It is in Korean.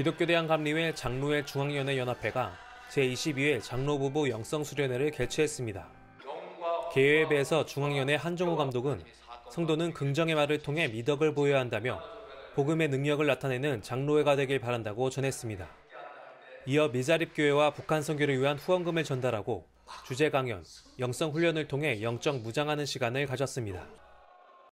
기독교대한감리회 장로회 중앙위원회 연합회가 제22회 장로부부 영성수련회를 개최했습니다. 개회에서 중앙위원회 한정호 감독은 성도는 긍정의 말을 통해 미덕을 보여야 한다며 복음의 능력을 나타내는 장로회가 되길 바란다고 전했습니다. 이어 미자립교회와 북한 선교를 위한 후원금을 전달하고 주제 강연, 영성 훈련을 통해 영적 무장하는 시간을 가졌습니다.